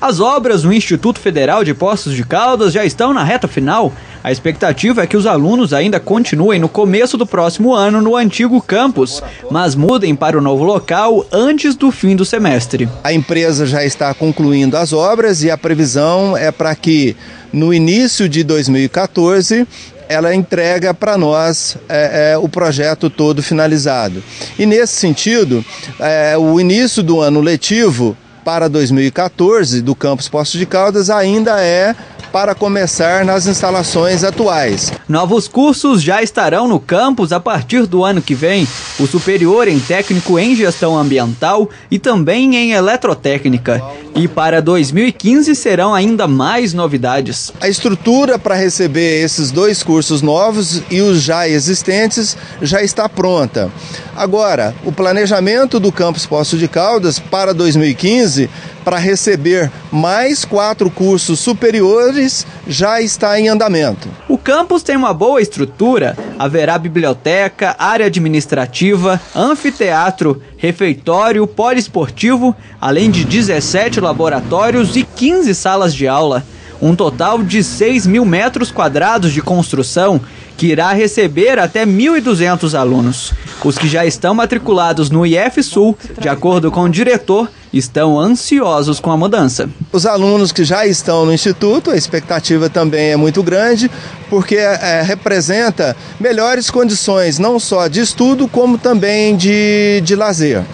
As obras no Instituto Federal de Poços de Caldas já estão na reta final. A expectativa é que os alunos ainda continuem no começo do próximo ano no antigo campus, mas mudem para o novo local antes do fim do semestre. A empresa já está concluindo as obras e a previsão é para que no início de 2014 ela entrega para nós é, é, o projeto todo finalizado. E nesse sentido, é, o início do ano letivo para 2014 do campus Poços de Caldas ainda é para começar nas instalações atuais. Novos cursos já estarão no campus a partir do ano que vem. O superior em técnico em gestão ambiental e também em eletrotécnica. E para 2015 serão ainda mais novidades. A estrutura para receber esses dois cursos novos e os já existentes já está pronta. Agora, o planejamento do campus Poço de Caldas para 2015 para receber mais quatro cursos superiores já está em andamento. O campus tem uma boa estrutura, haverá biblioteca, área administrativa, anfiteatro, refeitório, poliesportivo, além de 17 laboratórios e 15 salas de aula. Um total de 6 mil metros quadrados de construção que irá receber até 1.200 alunos. Os que já estão matriculados no IF Sul, de acordo com o diretor, estão ansiosos com a mudança. Os alunos que já estão no Instituto, a expectativa também é muito grande, porque é, representa melhores condições, não só de estudo, como também de, de lazer.